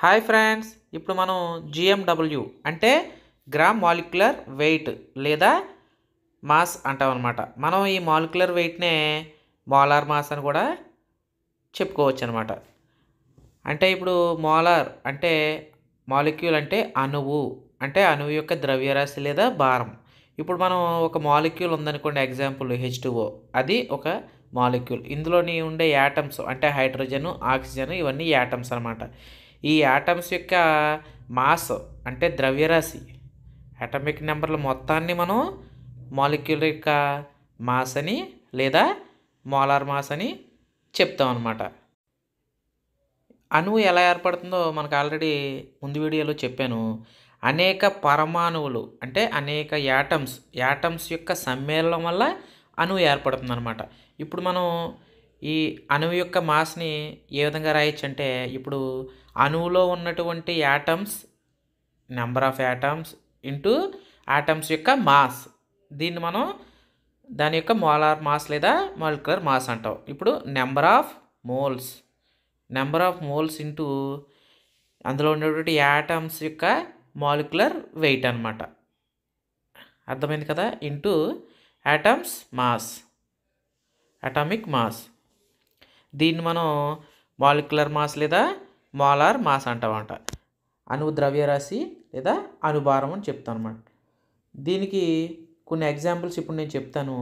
Hi friends ఇప్పుడు మనం GMW అంటే గ్రామ్ మాలిక్యులర్ వెయిట్ లేదా మాస్ అంటాం అనమాట మనం ఈ మాలిక్యులర్ వెయిట్నే మోలార్ మాస్ అని కూడా చెప్పుకోవచ్చు అనమాట అంటే ఇప్పుడు మోలార్ అంటే మాలిక్యూల్ అంటే అణువు అంటే అణువు యొక్క ద్రవ్యరాశి లేదా భారం. ఇప్పుడు మనం ఒక మాలిక్యూల్ ఉందనుకోండి ఎగ్జాంపుల్ హెచ్ అది ఒక మాలిక్యూల్. ఇందులోని ఉండే యాటమ్స్ అంటే హైడ్రోజన్ ఆక్సిజన్ ఇవన్నీ యాటమ్స్ అనమాట ఈ యాటమ్స్ యొక్క మాస్ అంటే ద్రవ్యరాశి. అటామిక్ నెంబర్ల మొత్తాన్ని మనం మాలిక్యూల్ యొక్క మాస్ అని లేదా మోలార్ మాస్ అని చెప్తాం అనమాట అణువు ఎలా ఏర్పడుతుందో మనకు ఆల్రెడీ ముందు వీడియోలో చెప్పాను. అనేక పరమాణువులు అంటే అనేక యాటమ్స్ యాటమ్స్ యొక్క సమ్మేళనం వల్ల అణువు ఏర్పడుతుంది అనమాట ఇప్పుడు మనం ఈ అణువు యొక్క మాస్ని ఏ విధంగా రాయొచ్చు అంటే ఇప్పుడు అణువులో ఉన్నటువంటి atoms number of atoms into atoms యొక్క మాస్ దీన్ని మనం దాని యొక్క మోలార్ మాస్ లేదా మాలిక్యులర్ మాస్ అంటాం. ఇప్పుడు number of moles number of moles into అందులో ఉండేటువంటి యాటమ్స్ యొక్క మాలిక్యులర్ వెయిట్ అనమాట అర్థమైంది కదా? Into atoms mass atomic mass దీన్ని మనం మాలిక్యులర్ మాస్ లేదా మోలార్ మాస్ అంటామంట అణు ద్రవ్యరాశి లేదా అణుభారం అని చెప్తాను అనమాట దీనికి కొన్ని ఎగ్జాంపుల్స్ ఇప్పుడు నేను చెప్తాను.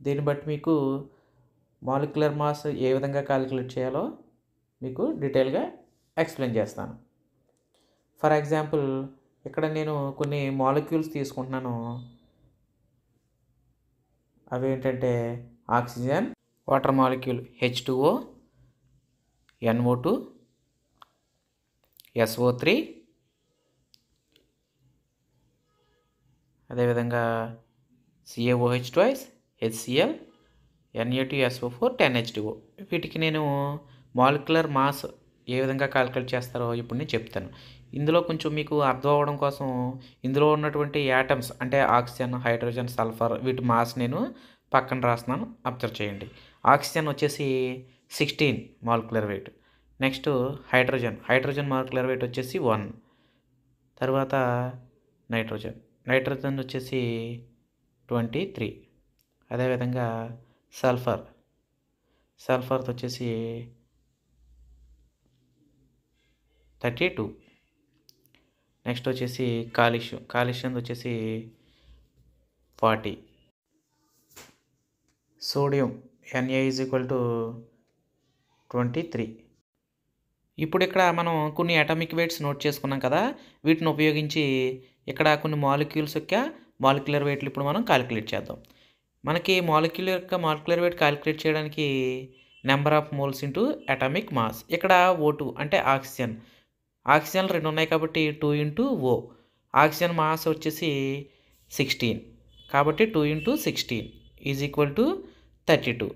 దీన్ని బట్టి మీకు మాలిక్యులర్ మాస్ ఏ విధంగా క్యాలిక్యులేట్ చేయాలో మీకు డీటెయిల్గా ఎక్స్ప్లెయిన్ చేస్తాను. ఫర్ ఎగ్జాంపుల్ ఇక్కడ నేను కొన్ని మాలిక్యూల్స్ తీసుకుంటున్నాను. అవి ఏంటంటే oxygen water molecule H two O N O two S O three అదేవిధంగా C A O H twice H C L N A T S O four ten H D O వీటికి నేను molecular mass ఏ విధంగా calculate చేస్తారో ఇప్పుడు నేను చెప్తాను. ఇందులో కొంచెం మీకు అర్థం అవ్వడం కోసం ఇందులో ఉన్నటువంటి యాటమ్స్ అంటే ఆక్సిజన్ హైడ్రోజన్ సల్ఫర్ వీటి మాస్ నేను పక్కన రాస్తున్నాను. అబ్జర్వ్ చేయండి. ఆక్సిజన్ వచ్చేసి sixteen molecular weight next hydrogen. Hydrogen మార్కుల వెయిట్ వచ్చేసి వన్. తర్వాత నైట్రోజన్. నైట్రోజన్ వచ్చేసి ట్వంటీ త్రీ. అదేవిధంగా సల్ఫర్. సల్ఫర్తో వచ్చేసి థర్టీ టూ. నెక్స్ట్ వచ్చేసి కాలుష్యం. కాలుష్యం వచ్చేసి forty. Sodium. N A is equal to twenty three ఇప్పుడు ఇక్కడ మనం కొన్ని అటామిక్ వెయిట్స్ నోట్ చేసుకున్నాం కదా వీటిని ఉపయోగించి ఇక్కడ కొన్ని మాలిక్యూల్స్ యొక్క మాలిక్యులర్ వెయిట్లు ఇప్పుడు మనం క్యాలిక్యులేట్ చేద్దాం. మనకి మాలిక్యూల్ యొక్క మాలిక్యులర్ వెయిట్ క్యాలిక్యులేట్ చేయడానికి number of moles into atomic mass ఇక్కడ ఓ టూ అంటే ఆక్సిజన్ ఆక్సిజన్లు రెండు ఉన్నాయి కాబట్టి two into O oxygen mass వచ్చేసి సిక్స్టీన్ కాబట్టి two into sixteen is equal to thirty two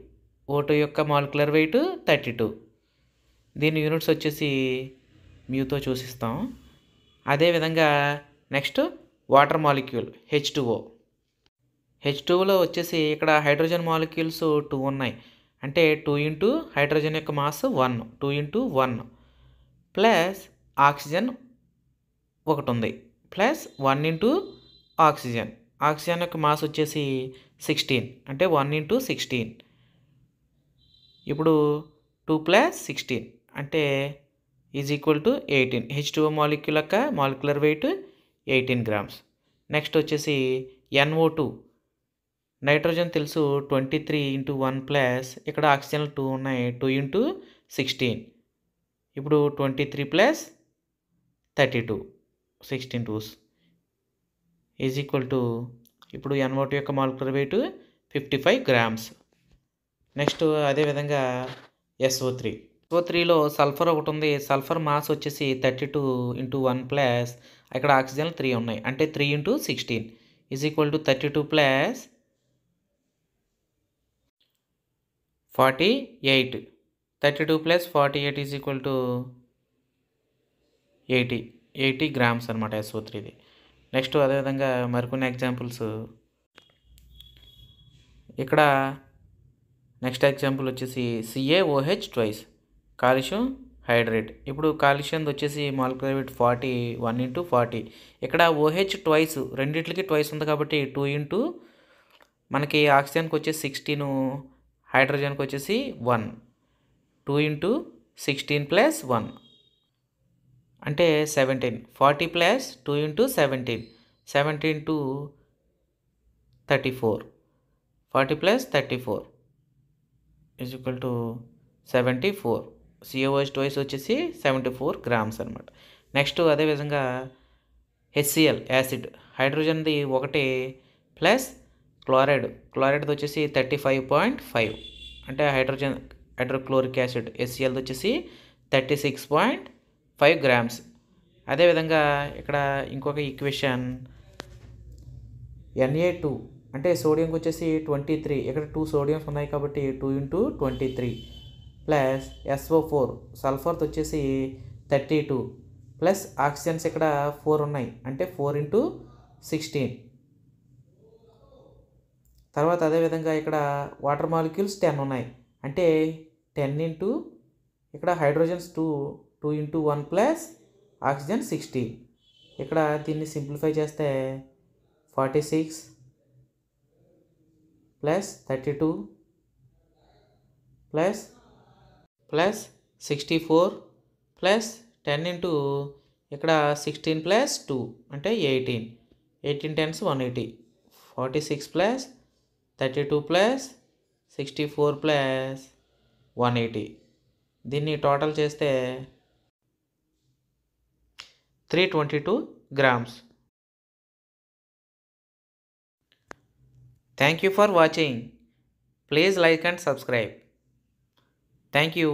O two యొక్క మాలిక్యులర్ వెయిట్ థర్టీ టూ దీని యూనిట్స్ వచ్చేసి మ్యూతో చూసిస్తాం. అదేవిధంగా next water molecule H two O H టూలో వచ్చేసి ఇక్కడ హైడ్రోజన్ మాలిక్యూల్స్ టూ ఉన్నాయి. అంటే టూ ఇంటూ హైడ్రోజన్ యొక్క mass one two into one. Plus oxygen ఒకటి ఉంది. Plus one into oxygen. Oxygen యొక్క మాస్ వచ్చేసి సిక్స్టీన్. అంటే వన్ ఇంటూ సిక్స్టీన్. ఇప్పుడు టూ ప్లస్ సిక్స్టీన్. అంటే is equal to eighteen H two molecule యొక్క molecular weight eighteen grams next వచ్చేసి NO two nitrogen తెలుసు twenty three into one plus ఇక్కడ oxygen two ఉన్నాయి టూ ఇంటూ సిక్స్టీన్ ఇప్పుడు twenty three plus thirty two sixteen twos is equal to ఇప్పుడు NO two యొక్క molecular weight fifty five grams next అదేవిధంగా S O three S O త్రీలో sulphur ఒకటి ఉంది sulphur mass వచ్చేసి thirty two into one plus ఇక్కడ oxygen three ఉన్నాయి. అంటే three into sixteen is equal to thirty two plus forty eight. Thirty two plus forty eight is equal to eighty. Eighty grams అనమాట S O త్రీది next అదేవిధంగా మరికొన్ని examples. ఇక్కడ next example వచ్చేసి C A O H twice calcium hydrate. ఇప్పుడు calcium వచ్చేసి molecular weight forty one into forty. ఇక్కడ OH twice రెండింటికి ట్వైస్ ఉంది కాబట్టి టూ ఇంటూ మనకి ఆక్సిజన్కి వచ్చేసి సిక్స్టీన్ హైడ్రోజన్కి వచ్చేసి one. Two into sixteen plus one. అంటే seventeen. Forty plus two into seventeen. Seventeen two thirty four. Forty plus thirty four. Is equal to seventy four. C O H twice వచ్చేసి seventy four grams అనమాట next అదేవిధంగా HCl acid హైడ్రోజన్ది ఒకటి plus chloride క్లోరైడ్ది వచ్చేసి thirty five point five అంటే hydrogen hydrochloric acid హెచ్సిఎల్ది వచ్చేసి thirty six point five grams అదేవిధంగా ఇక్కడ ఇంకొక ఈక్వేషన్ ఎన్ఏ టూ అంటే సోడియంకి వచ్చేసి ట్వంటీ త్రీ ఇక్కడ టూ సోడియంస్ ఉన్నాయి కాబట్టి two into twenty three plus S O four సల్ఫర్త్ వచ్చేసి థర్టీ టూ ప్లస్ ఆక్సిజన్స్ ఇక్కడ ఫోర్ ఉన్నాయి. అంటే ఫోర్ ఇంటూ సిక్స్టీన్. తర్వాత అదేవిధంగా ఇక్కడ వాటర్ మాలిక్యూల్స్ టెన్ ఉన్నాయి. అంటే టెన్ ఇంటూ ఇక్కడ hydrogens two two into one plus oxygen sixty ఇక్కడ దీన్ని సింప్లిఫై చేస్తే forty six plus thirty two plus plus sixty four plus ten into ఇక్కడ సిక్స్టీన్ ప్లస్ టూ అంటే eighteen. Eighteen tens one eighty. Forty six plus thirty two plus sixty four plus one eighty. దీన్ని total చేస్తే three twenty two grams. Thank you for watching. Please like and subscribe. Thank you